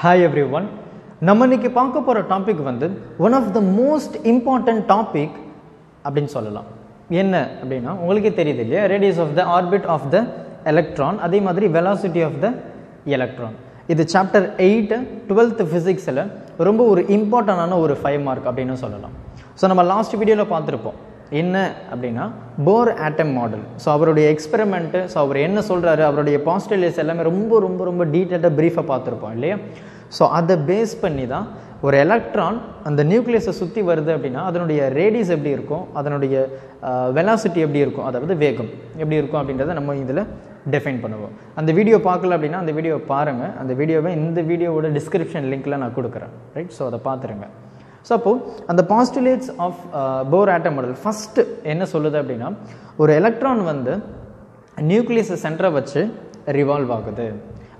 Hi every one நம்ம இன்னைக்கு பார்க்க போகிற டாபிக் வந்து one of the most important topic அப்படின்னு சொல்லலாம். என்ன அப்படின்னா உங்களுக்கே தெரியுது இல்லையா? Radius of the orbit of the electron அதே மாதிரி வெலாசிட்டி ஆஃப் த எலக்ட்ரான் இது சாப்டர் எயிட்டு டுவெல்த்து ஃபிசிக்ஸில் ரொம்ப ஒரு இம்பார்ட்டண்டான ஒரு ஃபைவ் மார்க் அப்படின்னு சொல்லலாம். ஸோ நம்ம லாஸ்ட் வீடியோவில் பார்த்துருப்போம். என்ன அப்படின்னா போர் ஆட்டம் மாடல் ஸோ அவருடைய எக்ஸ்பெரிமெண்ட்டு ஸோ அவர் என்ன சொல்கிறாரு அவருடைய பாஸ்டலேஸ் எல்லாமே ரொம்ப ரொம்ப ரொம்ப டீட்டெயில்டாக ப்ரீஃபாக பார்த்துருப்போம் இல்லையா? ஸோ அதை பேஸ் பண்ணி தான் ஒரு எலக்ட்ரான் அந்த நியூக்ளியஸை சுற்றி வருது அப்படின்னா அதனுடைய ரேடியஸ் எப்படி இருக்கும்? அதனுடைய வெலாசிட்டி எப்படி இருக்கும்? அதாவது வேகம் எப்படி இருக்கும் அப்படின்றத நம்ம இதில் டிஃபைன் பண்ணுவோம். அந்த வீடியோ பார்க்கல அப்படின்னா அந்த வீடியோ பாருங்கள் அந்த வீடியோவை இந்த வீடியோவோட டிஸ்கிரிப்ஷன் லிங்க்கில் நான் கொடுக்குறேன். ரைட் ஸோ அதை பார்த்துருங்க. ஸோ அப்போது அந்த postulates of Bohr atom model first என்ன சொல்லுது அப்படின்னா ஒரு எலக்ட்ரான் வந்து நியூக்ளியஸை சென்டரை வச்சு ரிவால்வ் ஆகுது.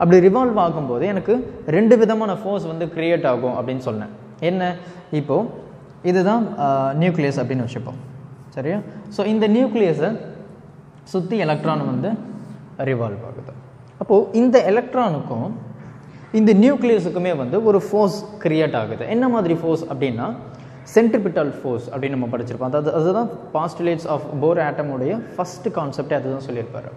அப்படி ரிவால்வ் ஆகும்போது எனக்கு ரெண்டு விதமான ஃபோர்ஸ் வந்து க்ரியேட் ஆகும் அப்படின்னு சொன்னேன். என்ன? இப்போது இதுதான் நியூக்ளியஸ் அப்படின்னு வச்சுப்போம். சரியா? ஸோ இந்த நியூக்ளியஸை சுற்றி எலக்ட்ரான் வந்து ரிவால்வ் ஆகுது. அப்போது இந்த எலக்ட்ரானுக்கும் இந்த நியூக்ளியஸுக்குமே வந்து ஒரு ஃபோர்ஸ் க்ரியேட் ஆகுது. என்ன மாதிரி ஃபோர்ஸ் அப்படின்னா சென்ட்ரிபிட்டல் ஃபோர்ஸ் அப்படின்னு நம்ம படிச்சிருப்போம். அதாவது அதுதான் பாஸ்டுலேட்ஸ் ஆஃப் போர் ஆட்டமுடைய ஃபஸ்ட்டு கான்செப்டே அதுதான் சொல்லியிருப்பாரு.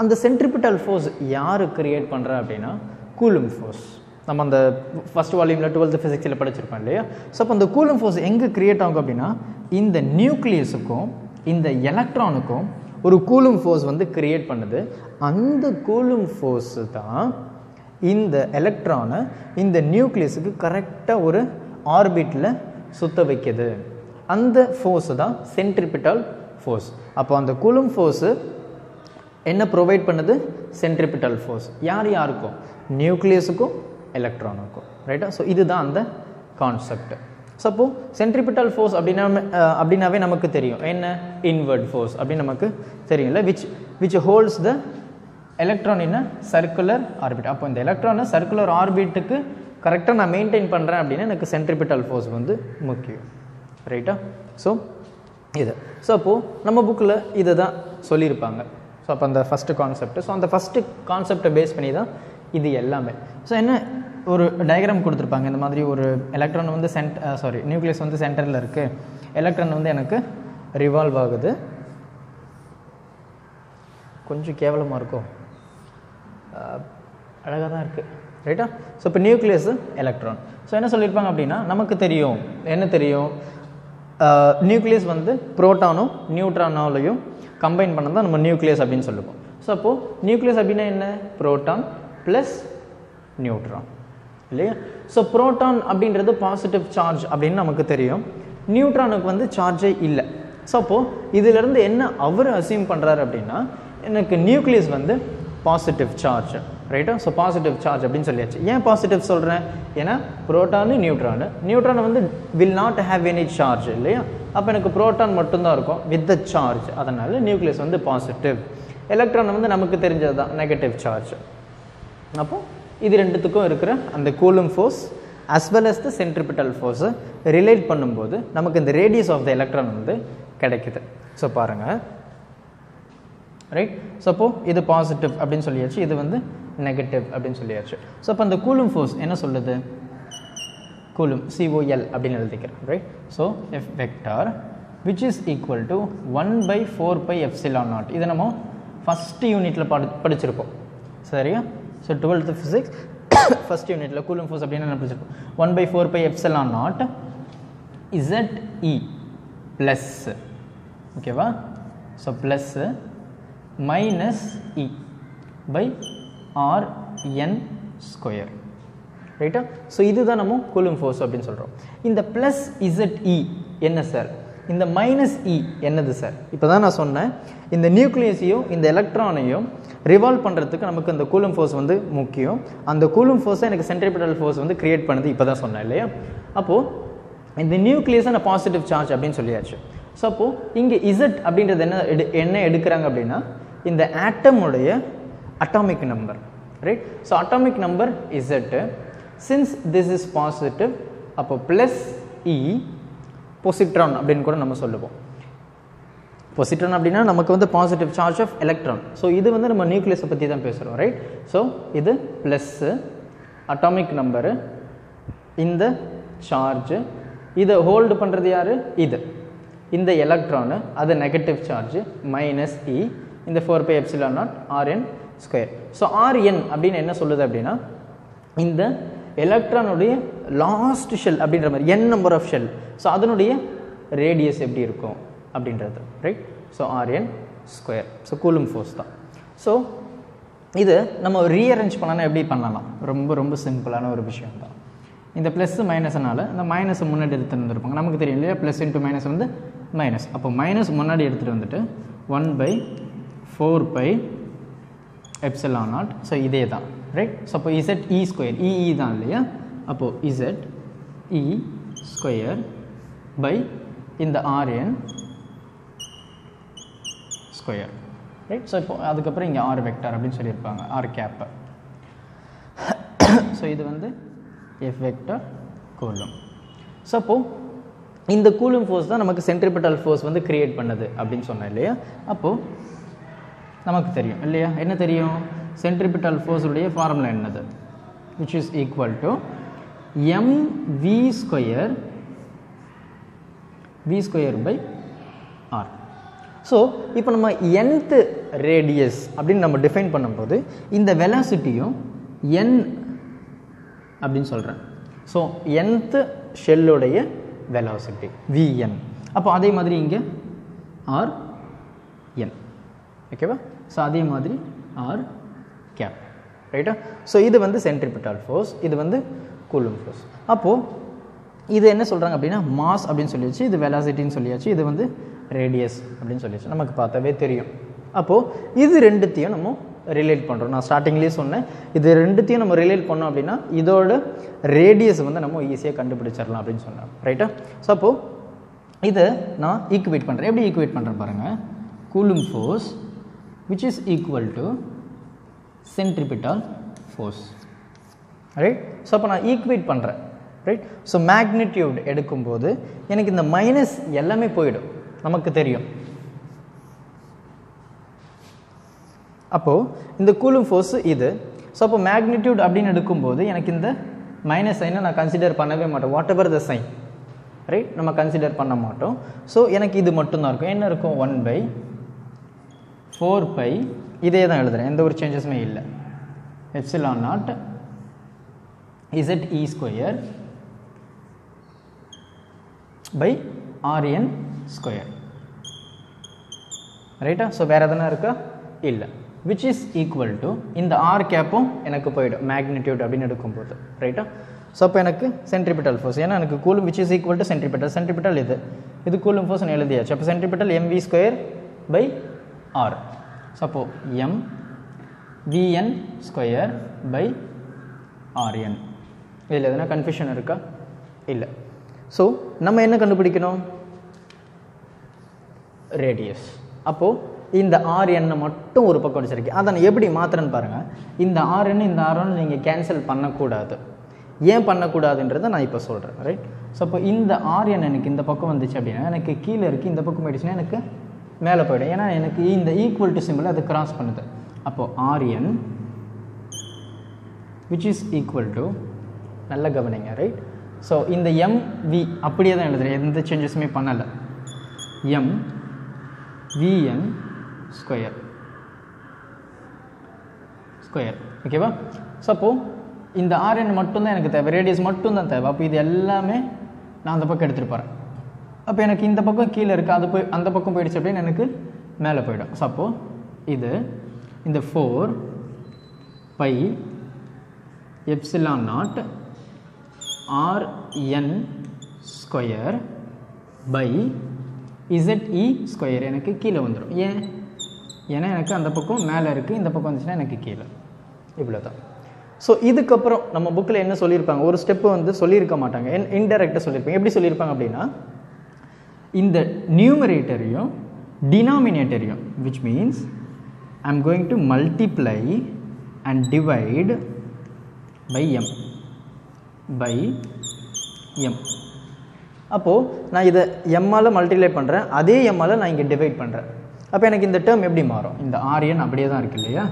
அந்த சென்ட்ரிபிட்டல் ஃபோர்ஸ் யார் கிரியேட் பண்ணுறா அப்படின்னா கூலும் ஃபோர்ஸ் நம்ம அந்த ஃபஸ்ட் வால்யூமில் டுவெல்த் ஃபிசிக்ஸில் படிச்சிருப்போம் இல்லையா? ஸோ அப்போ அந்த கூலும் ஃபோர்ஸ் எங்கே கிரியேட் ஆகும் அப்படின்னா இந்த நியூக்ளியஸுக்கும் இந்த எலக்ட்ரானுக்கும் ஒரு கூலும் ஃபோர்ஸ் வந்து கிரியேட் பண்ணுது. அந்த கூலும் ஃபோர்ஸு தான் இந்த எலக்ட்ரானை இந்த நியூக்ளியஸுக்கு கரெக்டாக ஒரு ஆர்பிட்டில் சுத்த வைக்கிது. அந்த ஃபோர்ஸு தான் சென்ட்ரிபிட்டல் ஃபோர்ஸ் அப்போ அந்த கூலும் ஃபோர்ஸு என்ன ப்ரொவைட் பண்ணுது? சென்ட்ரிபிட்டல் ஃபோர்ஸ் யார் யாருக்கும் நியூக்ளியஸுக்கும் எலக்ட்ரானுக்கும் ரைட்டா ஸோ இதுதான் அந்த கான்செப்ட் ஸோ அப்போது சென்ட்ரிபிட்டல் ஃபோர்ஸ் அப்படின்னா அப்படின்னாவே நமக்கு தெரியும். என்ன? இன்வர்ட் ஃபோர்ஸ் அப்படின்னு நமக்கு தெரியும்ல. Which which holds the electron என்ன சர்க்குலர் ஆர்பிட் அப்போ இந்த எலக்ட்ரானை சர்க்குலர் ஆர்பிட்டுக்கு கரெக்டாக நான் மெயின்டைன் பண்ணுறேன் அப்படின்னா எனக்கு சென்ட்ரிபிட்டல் ஃபோர்ஸ் வந்து முக்கியம். ரைட்டா ஸோ இது. ஸோ அப்போது நம்ம புக்கில் இதை தான் சொல்லியிருப்பாங்க. ஸோ அப்போ அந்த ஃபஸ்ட்டு கான்செப்ட் ஸோ அந்த ஃபஸ்ட்டு கான்செப்டை பேஸ் பண்ணி தான் இது எல்லாமே. ஸோ என்ன ஒரு டயக்ராம் கொடுத்துருப்பாங்க. இந்த மாதிரி ஒரு எலக்ட்ரான் வந்து சென்ட் சாரி நியூக்ளியஸ் வந்து சென்டரில் இருக்குது எலக்ட்ரான் வந்து எனக்கு ரிவால்வ் ஆகுது. கொஞ்சம் கேவலமாக இருக்கும் அழகாக தான் இருக்குது ரைட்டா ஸோ இப்போ நியூக்ளியஸு எலக்ட்ரான் ஸோ என்ன சொல்லியிருப்பாங்க அப்படின்னா நமக்கு தெரியும். என்ன தெரியும்? நியூக்ளியஸ் வந்து ப்ரோட்டானும் நியூட்ரானாலையும் கம்பைன் பண்ண தான் நம்ம நியூக்ளியஸ் அப்படின்னு சொல்லுவோம். ஸோ அப்போது நியூக்ளியஸ் அப்படின்னா என்ன? ப்ரோட்டான் ப்ளஸ் நியூட்ரான் இல்லையா? ஸோ ப்ரோட்டான் அப்படின்றது பாசிட்டிவ் சார்ஜ் அப்படின்னு நமக்கு தெரியும். நியூட்ரானுக்கு வந்து சார்ஜே இல்லை. ஸோ அப்போது இதிலிருந்து என்ன அவர் அசியூம் பண்ணுறாரு அப்படின்னா எனக்கு நியூக்ளியஸ் வந்து பாசிட்டிவ் சார்ஜ் ரைட்டா ஸோ பாசிட்டிவ் சார்ஜ் அப்படின்னு சொல்லியாச்சு. ஏன் பாசிட்டிவ் சொல்கிறேன் ஏன்னா ப்ரோட்டானு நியூட்ரானு நியூட்ரான் வந்து will not have any charge இல்லையா? அப்போ எனக்கு புரோட்டான் மட்டும்தான் இருக்கும் வித் த சார்ஜ் அதனால் நியூக்ளியஸ் வந்து பாசிட்டிவ் எலக்ட்ரான் வந்து நமக்கு தெரிஞ்சது தான் நெகட்டிவ் சார்ஜ் அப்போ இது ரெண்டுத்துக்கும் இருக்கிற அந்த Coulomb force as well as the centripetal ஃபோர்ஸை ரிலேட் பண்ணும்போது நமக்கு இந்த ரேடியஸ் ஆஃப் த எலக்ட்ரான் வந்து கிடைக்குது. ஸோ பாருங்கள் ரைட் ஸோ அப்போது இது பாசிட்டிவ் அப்படின்னு சொல்லியாச்சு. இது வந்து நெகட்டிவ் அப்படின்னு சொல்லியாச்சு. ஸோ அப்போ அந்த கூலும் ஃபோர்ஸ் என்ன சொல்லுது? கூலும் சிஓஎல் அப்படின்னு எழுதிக்கிறேன். Right so F vector which is equal to one by four pi epsilon naught இதை நம்ம ஃபஸ்ட் யூனிட்டில் படி படிச்சிருக்கோம் சரியா? ஸோ டுவெல்த்து ஃபிசிக்ஸ் ஃபஸ்ட் யூனிட்டில் கூலும் ஃபோர்ஸ் அப்படின்னு என்ன படிச்சிருக்கோம் one by four pi epsilon naught Z E plus ஓகேவா so plus minus E by R N square ரைட்டா ஸோ இதுதான் நம்ம கூலும் ஃபோர்ஸ் அப்படின்னு சொல்கிறோம் இந்த ப்ளஸ் இசட் இ என்ன சார் இந்த மைனஸ் இ e என்னது சார் இப்போ தான் நான் சொன்னேன். இந்த நியூக்ளியஸையும் இந்த எலக்ட்ரானையும் ரிவால்வ் பண்ணுறதுக்கு நமக்கு இந்த கூலும் ஃபோர்ஸ் வந்து முக்கியம். அந்த கூலும் ஃபோர்ஸை எனக்கு சென்ட்ரிபிட்டல் ஃபோர்ஸ் வந்து கிரியேட் பண்ணுது. இப்போ தான் சொன்னேன் இல்லையா? அப்போது இந்த நியூக்ளியஸான பாசிட்டிவ் சார்ஜ் அப்படின்னு சொல்லியாச்சு. ஸோ அப்போது இங்கே இசட் அப்படின்றது என்ன எடு என்ன எடுக்கிறாங்க அப்படின்னா இந்த ஆட்டமுடைய atomic number right so atomic number Z since this is positive அப்போ ப்ளஸ் இ பொசிட்ரான் அப்படின்னு கூட நம்ம சொல்லுவோம். பொசிட்ரான் அப்படின்னா நமக்கு வந்து positive charge of electron so இது வந்து நம்ம நியூக்ளியஸை பற்றி தான் பேசுகிறோம் ரைட் ஸோ இது ப்ளஸ்ஸு அட்டாமிக் நம்பரு இந்த சார்ஜு இதை ஹோல்டு பண்ணுறது யார்? இது. இந்த எலக்ட்ரானு அது நெகட்டிவ் சார்ஜ் மைனஸ் இ இந்த four pi epsilon naught R N square so R N அப்படின்னு என்ன சொல்லுது அப்படின்னா இந்த எலக்ட்ரானுடைய லாஸ்ட் ஷெல் அப்படின்ற மாதிரி N number of shell so அதனுடைய ரேடியஸ் எப்படி இருக்கும் அப்படின்றது right so R N square so Coulomb force தான். ஸோ இது நம்ம ரீஅரேஞ்ச் பண்ணனா எப்படி பண்ணலாம்? ரொம்ப ரொம்ப சிம்பிளான ஒரு விஷயம் தான். இந்த ப்ளஸ் மைனஸ்னால இந்த மைனஸ் முன்னாடி எடுத்துகிட்டு வந்துருப்பாங்க. நமக்கு தெரியும் இல்லையா? ப்ளஸ் இன்ட்டு மைனஸ் வந்து மைனஸ் அப்போ மைனஸ் முன்னாடி எடுத்துகிட்டு வந்துட்டு one by four pi epsilon naught so இதே தான் ரைட் ஸோ அப்போ Z E square E E தான் இல்லையா? அப்போது இசட் இ ஸ்கொயர் பை இந்த R N square right so இப்போ அதுக்கப்புறம் இங்கே ஆர் வெக்டார் அப்படின்னு சொல்லியிருப்பாங்க ஆர் கேப்பை ஸோ இது வந்து எஃப் வெக்டார் கூலும் ஸோ அப்போது இந்த கூலும் ஃபோர்ஸ் தான் நமக்கு சென்ட்ரிபிட்டல் ஃபோர்ஸ் வந்து க்ரியேட் பண்ணது அப்படின்னு சொன்னேன் இல்லையா? அப்போது நமக்கு தெரியும் இல்லையா? என்ன தெரியும்? சென்ட்ரிபிட்டல் ஃபோர்ஸுடைய ஃபார்முலா என்னது? Which is equal to M V square V square by R so இப்போ நம்ம என்த்து ரேடியஸ் அப்படின்னு நம்ம டிஃபைன் பண்ணும்போது இந்த வெலாசிட்டியும் என் அப்படின்னு சொல்கிறேன் ஸோ என்த்து ஷெல்லுடைய வெலாசிட்டி விஎன் அப்போ அதே மாதிரி இங்கே ஆர் என் ஓகேவா ஸோ அதே மாதிரி ஆர் கேப் ரைட்டா ஸோ இது வந்து சென்ட்ரிபிட்டல் ஃபோர்ஸ் இது வந்து கூலும் ஃபோர்ஸ் அப்போது இது என்ன சொல்கிறாங்க அப்படின்னா மாஸ் அப்படின்னு சொல்லியாச்சு இது வெலாசிட்டின்னு சொல்லியாச்சு இது வந்து ரேடியஸ் அப்படின்னு சொல்லியாச்சு. நமக்கு பார்த்தாவே தெரியும். அப்போது இது ரெண்டுத்தையும் நம்ம ரிலேட் பண்ணுறோம் நான் ஸ்டார்டிங்லேயே சொன்னேன். இது ரெண்டுத்தையும் நம்ம ரிலேட் பண்ணோம் அப்படின்னா இதோட ரேடியஸ் வந்து நம்ம ஈஸியாக கண்டுபிடிச்சிடலாம் அப்படின்னு சொன்னேன் ரைட்டா ஸோ அப்போது இதை நான் ஈக்குவேட் பண்ணுறேன் எப்படி ஈக்குவேட் பண்ணுறேன் பாருங்கள் Coulomb force which is equal to centripetal force right so அப்போ நான் ஈக்குவேட் பண்ணுறேன் ரைட் ஸோ மேக்னிடியூட் எடுக்கும்போது எனக்கு இந்த மைனஸ் எல்லாமே போயிடும். நமக்கு தெரியும். அப்போது இந்த கூலும் ஃபோர்ஸு இது. ஸோ அப்போ மேக்னிடியூட் அப்படின்னு எடுக்கும்போது எனக்கு இந்த மைனஸ் சைனை நான் கன்சிடர் பண்ணவே மாட்டேன் whatever the sign right நம்ம கன்சிடர் பண்ண மாட்டோம். ஸோ எனக்கு இது மட்டும்தான் இருக்கும். என்ன இருக்கும்? ஒன் பை ஃபோர் பை இதே தான் எழுதுகிறேன் எந்த ஒரு சேஞ்சஸுமே இல்லை. Epsilon naught Z E square by R N square ரைட்டா ஸோ வேறு எதனா இருக்கா? இல்லை. விச் இஸ் ஈக்குவல் டு இந்த ஆர் கேப்பும் எனக்கு போயிடும். மேக்னிடியூட் அப்படின்னு எடுக்கும்போது. ரைட்டா ஸோ அப்போ எனக்கு சென்ட்ரிபிட்டல் ஃபோர்ஸ் ஏன்னா எனக்கு Coulomb which is equal to centripetal centripetal இது. இது கூலும் ஃபோர்ஸ் எழுதியாச்சு. அப்போ centripetal M V square by R so அப்போ M V N square by R N இதில் எதனா கன்ஃபியூஷன் இருக்கா? இல்லை. ஸோ நம்ம என்ன கண்டுபிடிக்கணும்? ரேடியஸ் அப்போது இந்த ஆர்என்னை மட்டும் ஒரு பக்கம் வச்சுருக்கேன். அதை நான் எப்படி மாத்திரன்னு பாருங்கள் இந்த ஆர்என் இந்த ஆர்என் நீங்கள் கேன்சல் பண்ணக்கூடாது. ஏன் பண்ணக்கூடாதுன்றதை நான் இப்போ சொல்கிறேன் ரைட் ஸோ அப்போ இந்த ஆர்என் எனக்கு இந்த பக்கம் வந்துச்சு அப்படின்னா எனக்கு கீழே இருக்குது இந்த பக்கம் போயிடுச்சுன்னா எனக்கு மேலே போயிடும். ஏன்னா எனக்கு இந்த ஈக்குவல் டு சிம்பிள் அது கிராஸ் பண்ணுது. அப்போது R N which is equal to நல்ல கவனிங்க ரைட் ஸோ இந்த எம் வி அப்படியே தான் எழுதுறேன். எந்த சேஞ்சஸுமே பண்ணலை. M V N square square ஓகேவா ஸோ அப்போது இந்த ஆர்என் மட்டும்தான் எனக்கு தேவை. ரேடியஸ் மட்டும்தான் தேவை. அப்போ இது எல்லாமே நான் அந்த பக்கம் எடுத்துகிட்டு போகிறேன் அப்போ எனக்கு இந்த பக்கம் கீழே இருக்குது அது போய் அந்த பக்கம் போயிடுச்சு அப்படின்னு எனக்கு மேலே போயிடும். ஸோ அப்போது இது இந்த four pi epsilon naught R N square by Z E square எனக்கு கீழே வந்துடும். ஏன்? ஏன்னா எனக்கு அந்த பக்கம் மேலே இருக்குது இந்த பக்கம் வந்துச்சுன்னா எனக்கு கீழே. இவ்வளோ தான் ஸோ இதுக்கப்புறம் நம்ம புக்கில் என்ன சொல்லியிருப்பாங்க? ஒரு ஸ்டெப்பு வந்து சொல்லியிருக்க மாட்டாங்க. இன் இன்டெரக்டாக சொல்லியிருப்பாங்க. எப்படி சொல்லியிருப்பாங்க அப்படின்னா இந்த நியூமரேட்டரையும் டினாமினேட்டரையும் which means I am going to multiply and divide by M by M அப்போது நான் இதை எம்மால் மல்டிப்ளை பண்ணுறேன் அதே எம்மால் நான் இங்கே டிவைட் பண்ணுறேன் அப்போ எனக்கு இந்த டேர்ம் எப்படி மாறும்? இந்த ஆரியன் அப்படியே தான் இருக்கு இல்லையா?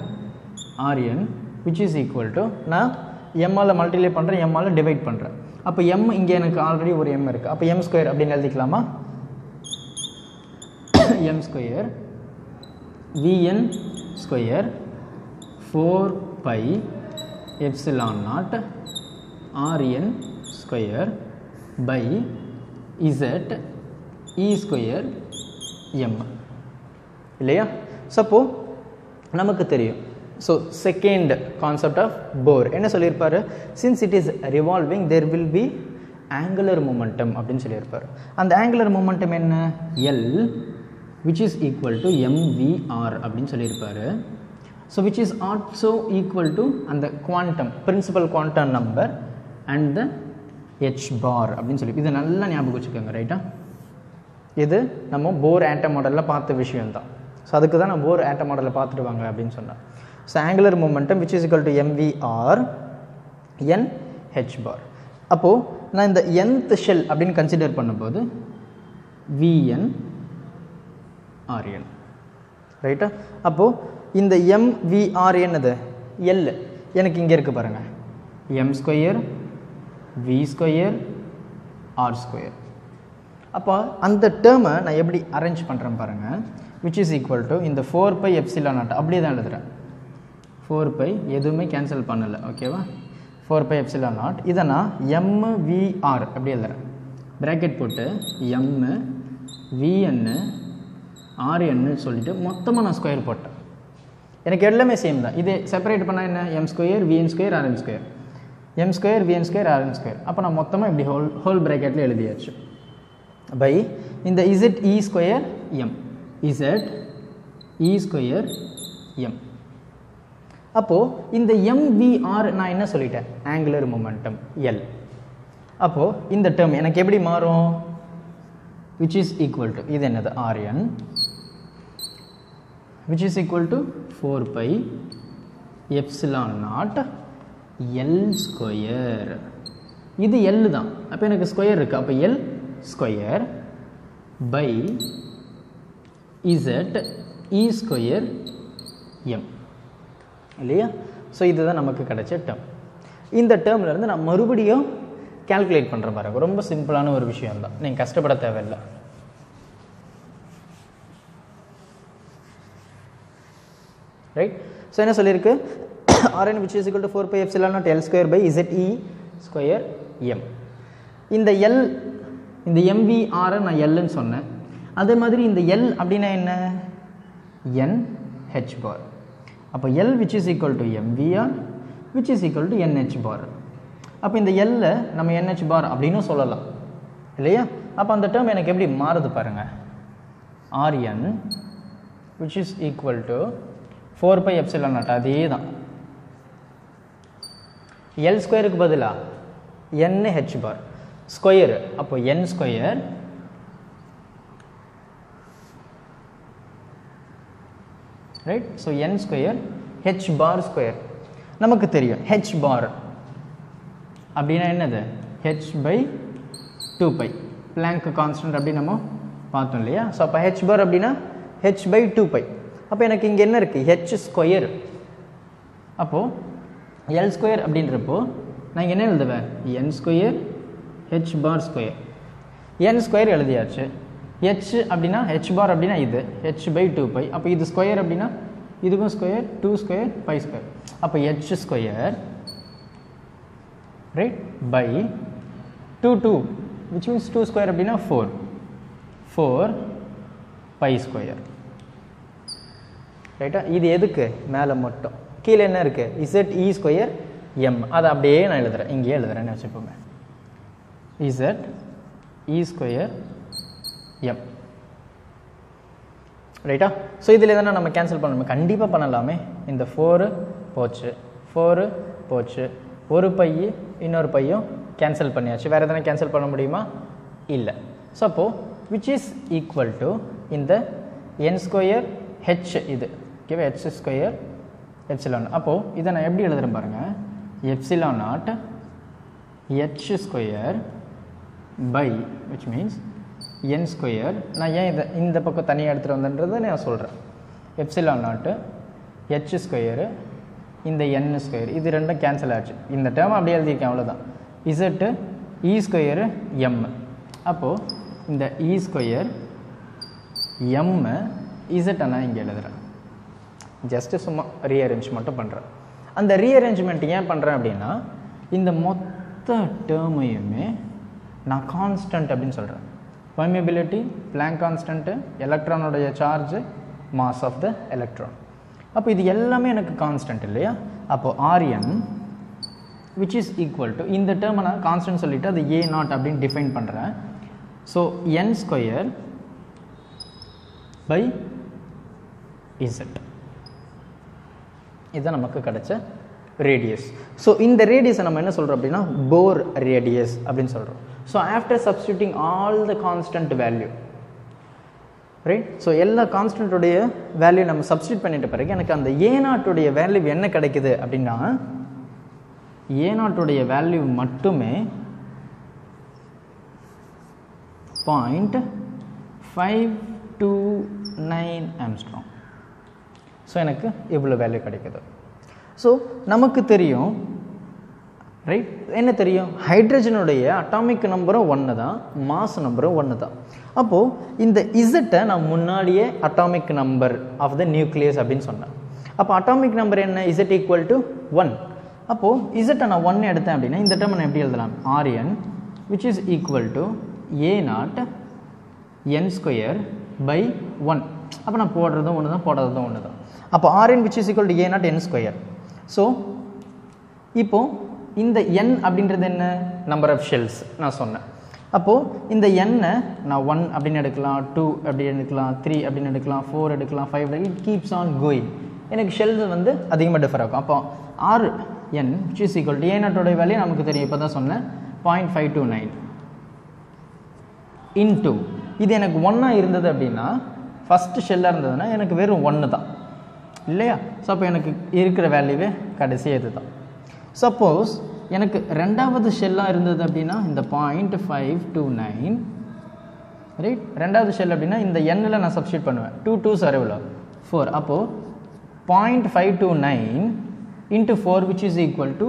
R N which is equal to நான் எம்மால் மல்டிப்ளை பண்ணுறேன் எம்மால் டிவைட் பண்ணுறேன் அப்போ எம் இங்கே எனக்கு ஆல்ரெடி ஒரு எம் இருக்குது அப்போ எம் ஸ்கொயர் அப்படின்னு எழுதிக்கலாமா? M square V N square four pi epsilon naught R N square by Z E square M இல்லையா? சப்போ நமக்கு தெரியும். So second concept of Bohr என்ன சொல்லியிருப்பாரு? Since it is revolving there will be angular momentum அப்படின்னு சொல்லியிருப்பார். அந்த angular momentum என்ன? L which is equal to M V R அப்படின்னு சொல்லியிருப்பார். So which is also equal to அந்த quantum principal quantum number and the H bar அப்படின்னு சொல்லி இதை நல்லா ஞாபகம் வச்சுக்கோங்க ரைட்டா இது நம்ம போர் ஆட்டம் மாடலில் பார்த்த விஷயம்தான். ஸோ அதுக்கு தான் நான் போர் ஆட்டம் மாடலில் பார்த்துட்டு வாங்க அப்படின்னு சொன்னேன். So angular momentum which is equal to M V R N H bar அப்போது நான் இந்த nth ஷெல் அப்படின்னு கன்சிடர் பண்ணும்போது V N M V R N ரைட்டா அப்போது இந்த எம்விஆர் என்னது? எல் எனக்கு இங்கே இருக்குது பாருங்கள் M square V square R square அப்போ அந்த டேர்மை நான் எப்படி அரேஞ்ச் பண்ணுறேன் பாருங்கள் விச் இஸ் ஈக்குவல் டு இந்த ஃபோர் பை எப்சிலா நாட் அப்படியே தான் எழுதுகிறேன் ஃபோர் பை எதுவுமே கேன்சல் பண்ணலை. ஓகேவா ஃபோர் பை எப்சிலா நாட் இதை நான் எம்விஆர் அப்படி எழுதுறேன். ப்ராக்கெட் போட்டு எம்மு விஎன்னு ஆர்என்னு சொல்லிவிட்டு மொத்தமாக நான் ஸ்கொயர் போட்டேன். எனக்கு எல்லாமே சேம் தான். இது செப்பரேட் பண்ணால் என்ன? M square V N square R N square M square V N square R N square அப்போ நான் மொத்தமாக இப்படி ஹோல் ஹோல் ப்ராக்கெட்டில் எழுதியாச்சு. பை இந்த Z E square M Z E square M அப்போது இந்த எம்விஆர் நான் என்ன சொல்லிட்டேன்? ஆங்குலர் மொமெண்டம் எல் அப்போது இந்த டேர்ம் எனக்கு எப்படி மாறும்? விச் இஸ் ஈக்குவல் டு இது என்னது? R N which is equal to four pi epsilon naught L square இது எல் தான். அப்போ எனக்கு ஸ்கொயர் இருக்குது அப்போ L square by Z E square M இல்லையா? ஸோ இதுதான் நமக்கு கிடைச்ச டேர்ம் இந்த டேர்ம்லேருந்து நான் மறுபடியும் கால்குலேட் பண்ணுற பாருங்க. ரொம்ப சிம்பிளான ஒரு விஷயம் தான் நீங்கள் கஷ்டப்பட தேவையில்லை. ரைட் ஸோ என்ன சொல்லியிருக்கு? R N which is equal to four pi epsilon naught L square by Z E square M இந்த எல் இந்த எம்விஆரை நான் எல்லுன்னு சொன்னேன். அதே மாதிரி இந்த எல் அப்படின்னா என்ன? என் ஹெச் பார் அப்போ L which is equal to M V R which is equal to N H bar அப்போ இந்த எல்ல நம்ம என்ஹெச் பார் அப்படின்னும் சொல்லலாம். இல்லையா? அப்போ அந்த டேர்ம் எனக்கு எப்படி மாறுது பாருங்கள் R N which is equal to four pi epsilon naught அதே தான் எல் ஸ்கொயருக்கு பதிலாக என் ஹெச் பார் ஸ்கொயர் அப்போ N square right so N square H bar square நமக்கு தெரியும் ஹெச் பார் அப்படின்னா என்னது? H by two pi Planck constant அப்படி நம்ம பார்த்தோம் இல்லையா? ஸோ அப்போ ஹெச் பார் அப்படின்னா ஹெச் பை டூ பை அப்போ எனக்கு இங்கே என்ன இருக்குது ஹெச் ஸ்கொயர் அப்போது எல் ஸ்கொயர் அப்படின்றப்போ நான் இங்கே என்ன எழுதுவேன் N square H bar square N square எழுதியாச்சு. ஹெச் அப்படின்னா ஹெச் பார் அப்படின்னா இது. ஹெச் பை டூ பை அப்போ இது ஸ்கொயர் அப்படின்னா இதுக்கும் square two square pi square அப்போ h square right by two two which means two square அப்படின்னா ஃபோர் ஃபோர் பை ஸ்கொயர் ரைட்டா இது எதுக்கு? மேலே மட்டும். கீழே என்ன இருக்குது Z e e square m அதை அப்படியே நான் எழுதுறேன். இங்கேயே எழுதுறேன்னு வச்சுப்போமே இசட் இ ஸ்கொயர் எம் ரைட்டா e ஸோ இதில் எதனா நம்ம கேன்சல் பண்ணணுமே? கண்டிப்பாக பண்ணலாமே. இந்த ஃபோரு போச்சு. ஃபோரு போச்சு. ஒரு பைய இன்னொரு பையும் கேன்சல் பண்ணியாச்சு. வேறு எதனா கேன்சல் பண்ண முடியுமா? இல்லை. ஸோ அப்போது விச் இஸ் ஈக்குவல் டு இந்த என் ஸ்கொயர் ஹெச் இது. ஓகேவா ஹெச் ஸ்கொயர் எப்சிலான் அப்போது இதை நான் எப்படி எழுதுகிறேன் பாருங்கள் epsilon naught h square by which means n square நான் ஏன் இதை இந்த பக்கம் தனியாக எடுத்துகிட்டு வந்தேன்றதை நான் சொல்கிறேன் எப்சிலான் நாட்டு ஹெச் ஸ்கொயரு இந்த என் ஸ்கொயர் இது ரெண்டும் கேன்சல் ஆச்சு. இந்த டேர்ம் அப்படியே எழுதியிருக்கேன் அவ்வளோதான் Z e e square m அப்போது இந்த e இ ஸ்கொயர் எம் இசட்டை ஆனால் இங்கே எழுதுகிறேன் ஜஸ்ட்டு சும்மா ரீஅரேஞ்ச் மட்டும் பண்ணுறேன் அந்த ரீஅரேஞ்ச்மெண்ட் ஏன் பண்ணுறேன் அப்படின்னா இந்த மொத்த டேர்மையுமே நான் கான்ஸ்டன்ட் அப்படின்னு சொல்கிறேன் permeability Planck constant எலக்ட்ரானுடைய charge mass of the electron அப்போ இது எல்லாமே எனக்கு கான்ஸ்டன்ட் இல்லையா? அப்போது r n which is equal to இந்த டேர்மை நான் கான்ஸ்டன்ட் சொல்லிவிட்டு அது ஏ நாட் அப்படின்னு டிஃபைன் பண்ணுறேன் so n square by Z இதுதான் நமக்கு கிடைச்ச ரேடியஸ் ஸோ இந்த ரேடியஸை நம்ம என்ன சொல்கிறோம் அப்படின்னா? போர் ரேடியஸ் அப்படின்னு சொல்கிறோம் so after substituting all the constant value right so எல்லா கான்ஸ்டன்ட்டுடைய வேல்யூ நம்ம சப்ஸ்டியூட் பண்ணிட்ட பிறகு எனக்கு அந்த ஏ நாட்டுடைய வேல்யூ என்ன கிடைக்குது அப்படின்னா ஏ நாட்டுடைய வேல்யூ மட்டுமே point five two nine angstrom so எனக்கு இவ்வளோ வேல்யூ கிடைக்குது. ஸோ நமக்கு தெரியும் ரைட் என்ன தெரியும்? ஹைட்ரஜனுடைய அட்டாமிக் நம்பரும் ஒன்று தான் மாஸ் நம்பரும் ஒன்று தான். அப்போது இந்த இசட்டை நான் முன்னாடியே atomic number of the nucleus அப்படின்னு சொன்னேன். அப்போ அட்டாமிக் நம்பர் என்ன? இசட் ஈக்குவல் டு ஒன் அப்போது இசட்டை நான் ஒன்று எடுத்தேன் அப்படின்னா இந்த டேர்ம் நான் எப்படி எழுதலாம்? R n which is equal to a naught n square by one அப்போ நான் போடுறதும் ஒன்று தான் போடுறதும் ஒன்று தான் அப்போ r n which is equal to a naught n square so இப்போது இந்த என் அப்படின்றது என்ன? நம்பர் ஆஃப் ஷெல்ஸ் நான் சொன்னேன். அப்போது இந்த எண்ணை நான் ஒன் அப்படின்னு எடுக்கலாம் டூ அப்படின்னு எடுக்கலாம் த்ரீ அப்படின்னு எடுக்கலாம் ஃபோர் எடுக்கலாம் five it keeps on going எனக்கு ஷெல்ஸ் வந்து அதிகமாக டிஃபர் ஆகும். அப்போ ஆறு n which is equal to a நாட்டோடைய value நமக்கு தெரியும். இப்போ தான் சொன்னேன். Point five two nine into இது எனக்கு ஒன்னாக இருந்தது அப்படின்னா ஃபஸ்ட்டு ஷெல்லாக இருந்ததுன்னா எனக்கு வெறும் ஒன்று தான். இல்லையா? ஸோ அப்போ எனக்கு இருக்கிற வேல்யூவே கடைசி இது தான் சப்போஸ் எனக்கு ரெண்டாவது ஷெல்லாக இருந்தது அப்படின்னா இந்த point five two nine right ரெண்டாவது ஷெல் அப்படின்னா இந்த எண்ணில் நான் சப்ஸ்டியூட் பண்ணுவேன். டூ டூ சார் எவ்வளோ ஃபோர் அப்போது point five two nine into four which is equal to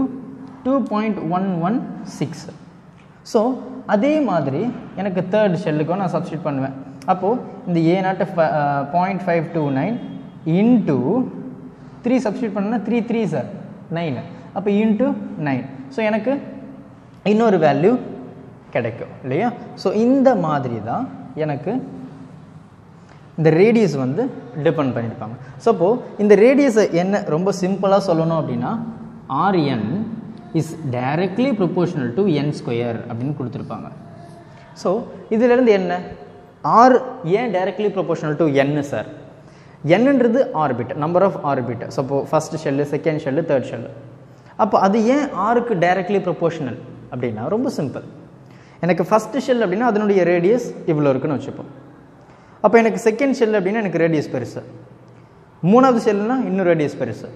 two point one one six so அதே மாதிரி எனக்கு தேர்ட் ஷெல்லுக்கும் நான் சப்ஸ்டியூட் பண்ணுவேன். அப்போது இந்த a naught point five two nine into three substitute பண்ணா த்ரீ த்ரீ சார் நைன் அப்போ into nine so எனக்கு இன்னொரு வேல்யூ கிடைக்கும் இல்லையா? ஸோ இந்த மாதிரி தான் எனக்கு இந்த ரேடியஸ் வந்து டிபெண்ட் பண்ணியிருப்பாங்க. ஸோ அப்போது இந்த ரேடியஸை என்ன ரொம்ப சிம்பிளாக சொல்லணும் அப்படின்னா r n is directly proportional to n square அப்படின்னு கொடுத்துருப்பாங்க. ஸோ இதிலேருந்து என்ன? R n directly proportional to n sir என்னன்றது orbit number of orbit suppose first shell second shell third shell அப்போ அது ஏன் ஆருக்கு டைரக்ட்லி ப்ரொபோஷனல் அப்படின்னா ரொம்ப சிம்பிள் எனக்கு ஃபஸ்ட்டு ஷெல் அப்படின்னா அதனுடைய ரேடியஸ் இவ்வளோ இருக்குன்னு வச்சுப்போம். அப்போ எனக்கு செகண்ட் ஷெல் அப்படின்னா எனக்கு ரேடியஸ் பெருசு. மூணாவது ஷெல்னா இன்னும் ரேடியஸ் பெருசு.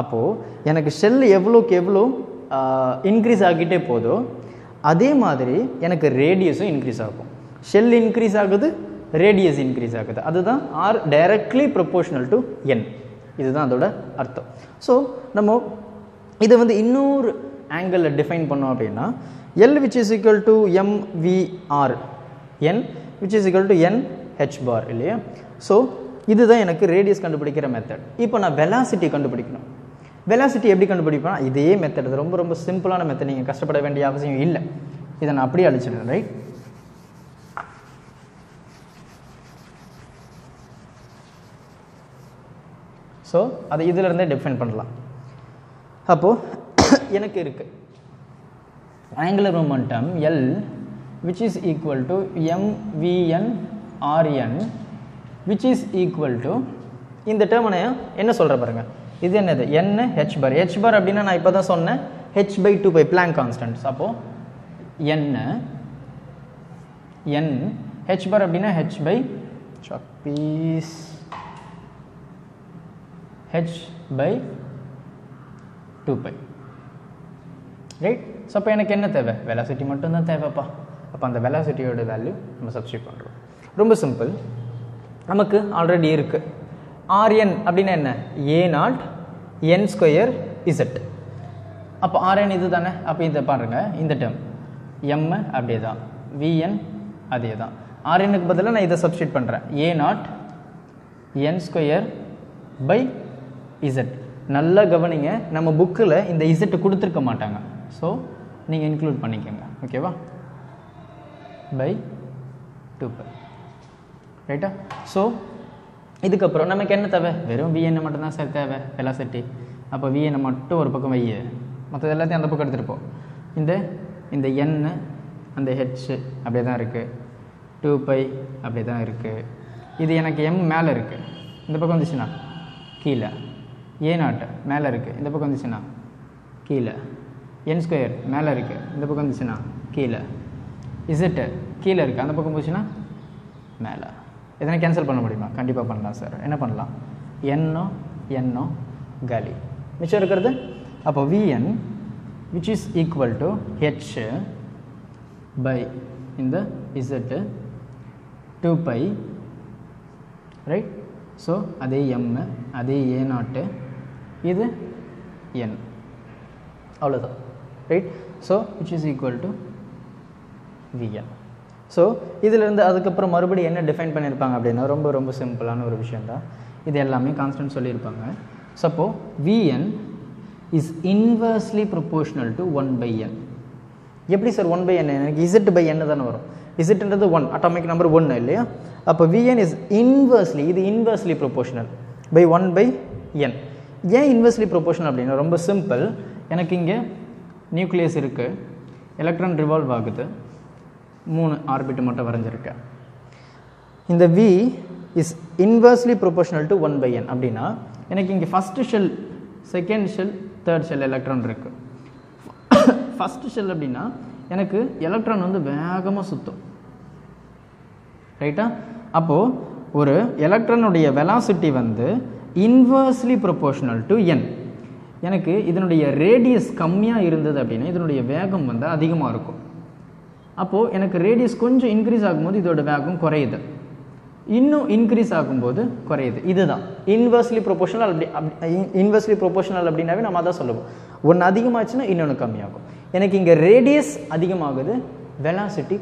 அப்போது எனக்கு ஷெல் எவ்வளோக்கு எவ்வளோ இன்க்ரீஸ் ஆகிட்டே போதோ அதே மாதிரி எனக்கு ரேடியஸும் இன்க்ரீஸ் ஆகும். ஷெல் இன்க்ரீஸ் ஆகுது ரேடியஸ் இன்க்ரீஸ் ஆகுது. அதுதான் r directly proportional to n இதுதான் அதோட அர்த்தம். ஸோ நம்ம இதை வந்து இன்னொரு ஆங்கிளில் டிஃபைன் பண்ணோம் அப்படின்னா L which is equal to m v r n which is equal to n h bar இல்லையா? ஸோ இதுதான் எனக்கு ரேடியஸ் கண்டுபிடிக்கிற மெத்தட் இப்போ நான் வெலாசிட்டி கண்டுபிடிக்கணும். வெலாசிட்டி எப்படி கண்டுபிடிப்பேன்னா இதே மெத்தட் ரொம்ப ரொம்ப சிம்பிளான மெத்தட் நீங்கள் கஷ்டப்பட வேண்டிய அவசியம் இல்லை. இதை நான் அப்படியே அழிச்சிடுறேன் ரைட் ஸோ அதை இதிலிருந்தே டிஃபைன் பண்ணலாம். அப்போது எனக்கு இருக்குது angular momentum L which is equal to m v n r n which is equal to இந்த டேர்மனை என்ன சொல்கிற பாருங்கள் இது என்னது? என்ன ஹெச் பார் ஹெச் பார் அப்படின்னா நான் இப்போ தான் சொன்னேன். H by two pi Planck constants அப்போது என்ன என் ஹெச் பார் அப்படின்னா ஹெச் பை சாக் h by two pi right so அப்போ எனக்கு என்ன தேவை? வெலாசிட்டி மட்டும்தான் தேவைப்பா. அப்போ அந்த வெலாசிட்டியோட வேல்யூ நம்ம சப்ஸ்டியூட் பண்ணுறோம் ரொம்ப சிம்பிள் நமக்கு ஆல்ரெடி இருக்குது ஆர்என் அப்படின்னா என்ன? A naught n square Z அப்போ ஆர்என் இது தானே அப்போ இதை பாருங்கள் இந்த டேர்ம் எம் அப்படியே தான் விஎன் அதே தான் ஆர்எனுக்கு பதிலாக நான் இதை சப்ஸ்டியூட் பண்ணுறேன் a naught n square by Z நல்லா கவனிங்க நம்ம புக்கில் இந்த இசட்டு கொடுத்துருக்க மாட்டாங்க. ஸோ நீங்கள் இன்க்ளூட் பண்ணிக்கோங்க. ஓகேவா பை டூ பை ரைட்டா ஸோ இதுக்கப்புறம் நமக்கு என்ன தேவை? வெறும் விஎன்னை மட்டும்தான் சார் தேவை. வெலாசிட்டி அப்போ விஎன்னை மட்டும் ஒரு பக்கம் வைய மற்றது எல்லாத்தையும் அந்த பக்கம் எடுத்துருப்போம் இந்த இந்த என்னு அந்த ஹெச் அப்படியே தான் இருக்குது டூ பை அப்படியே தான் இருக்குது இது எனக்கு எம் மேலே இருக்குது இந்த பக்கம் வந்துச்சுன்னா கீழே. ஏ நாட்டு மேலே இருக்குது இந்த பக்கம் வந்துச்சுன்னா கீழே. என் ஸ்கொயர் மேலே இருக்குது இந்த பக்கம் வந்துச்சுன்னா கீழே. இசட்டு கீழே இருக்குது அந்த பக்கம் போச்சுன்னா மேலே. எதனா கேன்சல் பண்ண முடியுமா? கண்டிப்பாக பண்ணலாம் சார் என்ன பண்ணலாம்? எண்ணோ எண்ணோ காலி மிச்சம் இருக்கிறது? அப்போ v n which is equal to h by இந்த Z two pi right so அதே எம்மு அதே ஏ நாட்டு இது என் அவ்வளோதான் right so which is equal to v n so இதிலிருந்து அதுக்கப்புறம் மறுபடியும் என்ன டிஃபைன் பண்ணியிருப்பாங்க அப்படின்னா ரொம்ப ரொம்ப சிம்பிளான ஒரு விஷயம் தான் இது எல்லாமே கான்ஸ்டன்ட் சொல்லியிருப்பாங்க. Suppose v n is inversely proportional to one by n எப்படி சார் ஒன் பை என் எனக்கு இசட் பை என்ன தானே வரும். இசட்ன்றது ஒன் அட்டாமிக் நம்பர் ஒன்று இல்லையா? அப்போ விஎன் இஸ் இன்வர்ஸ்லி இது inversely proportional by one by n ஏன் இன்வெர்ஸ்லி ப்ரொபோஷன் அப்படின்னா ரொம்ப சிம்பிள் எனக்கு இங்கே நியூக்ளியஸ் இருக்குது எலக்ட்ரான் ரிவால்வ் ஆகுது மூணு ஆர்பிட் மட்டும் வரைஞ்சிருக்கேன். இந்த v is inversely proportional to one by n அப்படின்னா எனக்கு இங்கே first shell second shell third shell electron இருக்குது ஃபஸ்ட்டு ஷெல் அப்படின்னா எனக்கு எலக்ட்ரான் வந்து வேகமாக சுற்றும் ரைட்டா அப்போது ஒரு எலக்ட்ரானுடைய வெலாசிட்டி வந்து இன்வர்ஸ்லி ப்ரொபோஷனல் டு என் எனக்கு இதனுடைய ரேடியஸ் கம்மியாக இருந்தது அப்படின்னா இதனுடைய வேகம் வந்து அதிகமாக இருக்கும். அப்போது எனக்கு ரேடியஸ் கொஞ்சம் இன்க்ரீஸ் ஆகும்போது இதோட வேகம் குறையுது. இன்னும் இன்க்ரீஸ் ஆகும்போது குறையுது. இதுதான். இன்வர்ஸ்லி ப்ரொபோஷனல் அப்படி இன்வர்ஸ்லி ப்ரொபோஷனல் அப்படின்னாவே நம்ம அதான் சொல்லுவோம். ஒன்று அதிகமாச்சுன்னா இன்னொன்று கம்மியாகும். எனக்கு இங்கே ரேடியஸ் அதிகமாகுது வெலாசிட்டி